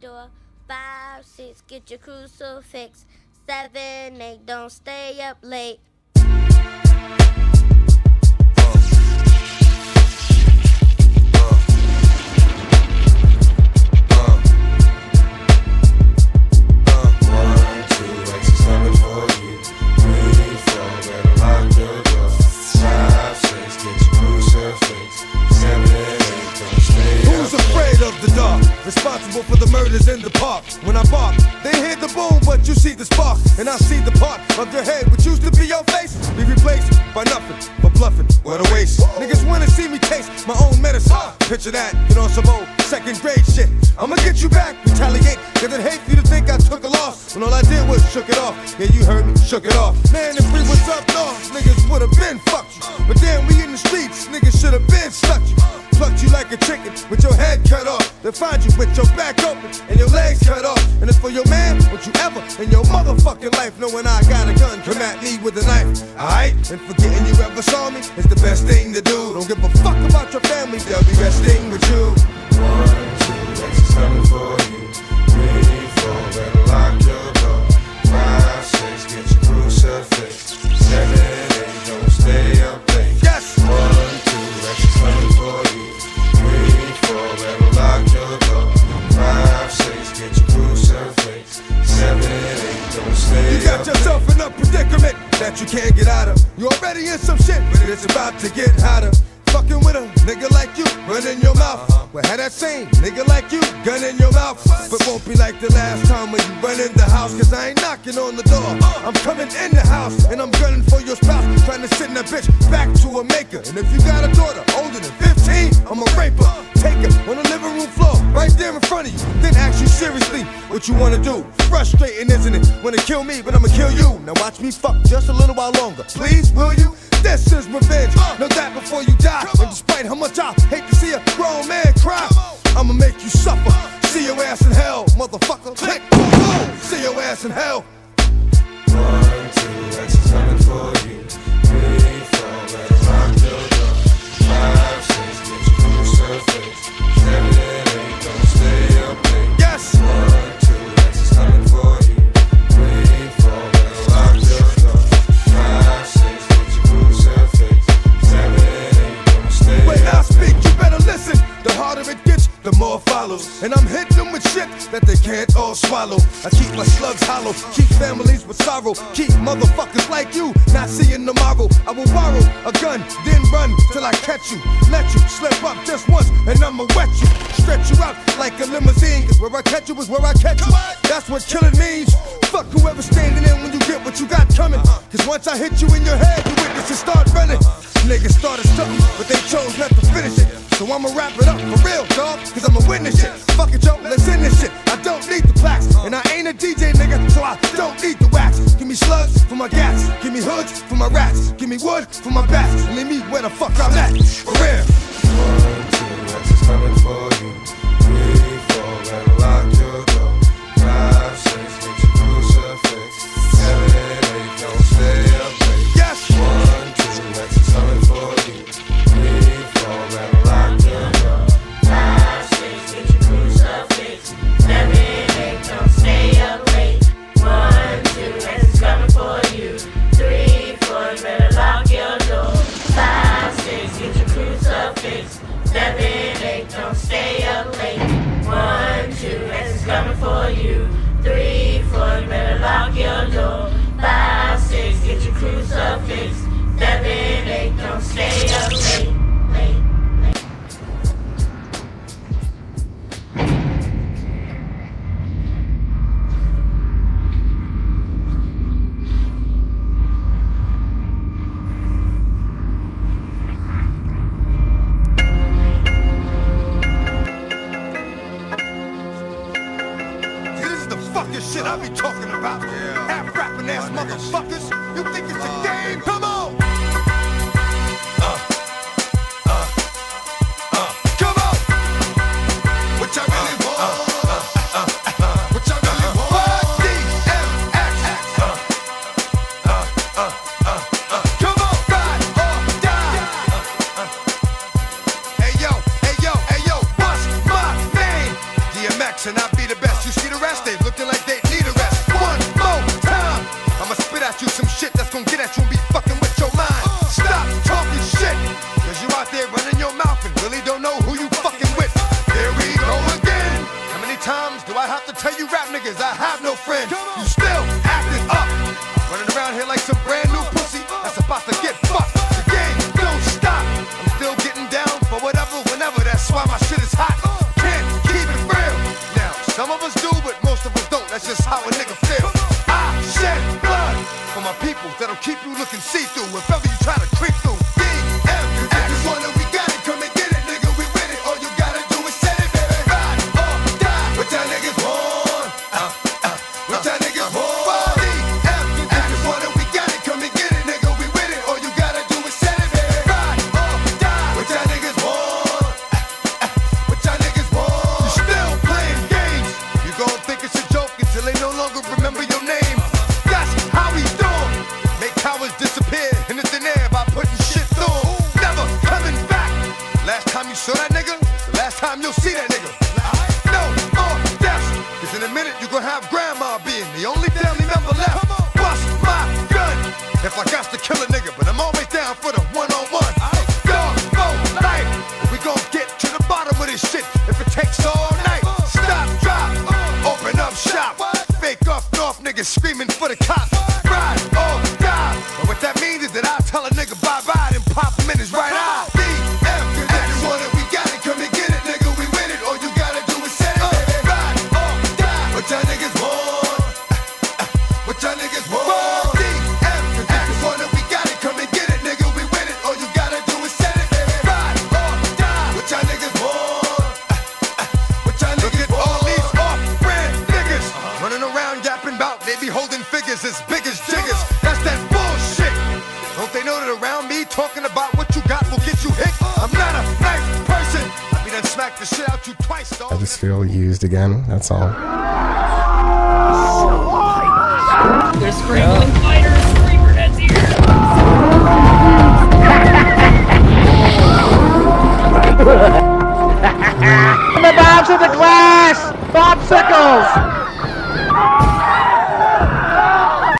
door. Five, six, get your crucifix. Seven, eight, don't stay up late. Responsible for the murders in the park. When I bark, they hear the boom, but you see the spark. And I see the part of your head, which used to be your face, be replaced by nothing but bluffing. What a waste. Niggas wanna see me taste my own medicine. Picture that, get on some old second grade shit. I'ma get you back, retaliate, cause I'd hate for you to think I took a loss. When all I did was shook it off. Yeah, you heard me, shook it off. Man, if we was up north, niggas would've been fucked you. But then we in the streets, niggas should've been stuck you. Then find you with your back open and your legs cut off. And it's for your man, would you ever in your motherfucking life knowing I got a gun come at me with a knife? Alright? And forgetting you ever saw me is the best thing to do. Don't give a fuck about your family, they'll be resting with you. One, two, X coming for you. Some shit, but it's about to get hotter. Fucking with a nigga like you, run in your mouth. Well, had that same nigga like you, gun in your mouth. But won't be like the last time when you run in the house, cause I ain't knocking on the door. I'm coming in the house, and I'm gunning for your spouse. Trying to send that bitch back to a maker. And if you got a daughter older than 15, I'm a raper. Take her on the living room floor, right there in front of you. Then ask you seriously what you wanna do. Frustrating, isn't it? Wanna kill me, but I'ma kill you. Now watch me fuck just a little while longer. Please, will you? This is revenge. Know that before you die. And despite how much I hate to see a grown man cry, I'ma make you suffer. Shit that they can't all swallow. I keep my slugs hollow, keep families with sorrow, keep motherfuckers like you not seeing tomorrow. I will borrow a gun, then run till I catch you. Let you slip up just once, and I'ma wet you. Stretch you out like a limousine, cause where I catch you is where I catch you. That's what killing means. Fuck whoever's standing in when you get what you got coming. Cause once I hit you in your head, you witnesses start running. Niggas started something, but they chose not to finish it. So I'ma wrap it up for real, dog, cause I'ma witness it. Fuck it, yo, let's end this shit. I don't need the plaques, and I ain't a DJ, nigga, so I don't need the wax. Give me slugs for my gas, give me hoods for my rats, give me wood for my bats, and leave me where the fuck I'm at, for real. One, two, coming for you. Crucifix. Seven, eight, don't stay up late. One, two, X is coming for you. Motherfuckers. You think it's a game? Gonna get at you and be fucking with your mind. Stop talking shit, cause you out there running your mouth and really don't know who you fucking with. Here we go again. How many times do I have to tell you rap niggas I have people that'll keep you looking see through if ever you try to creep through. know that around me talking about what you got will get you hit. I'm not a nice person. I be done smacked the shit out you twice, though. I just feel used again. That's all. They're screaming.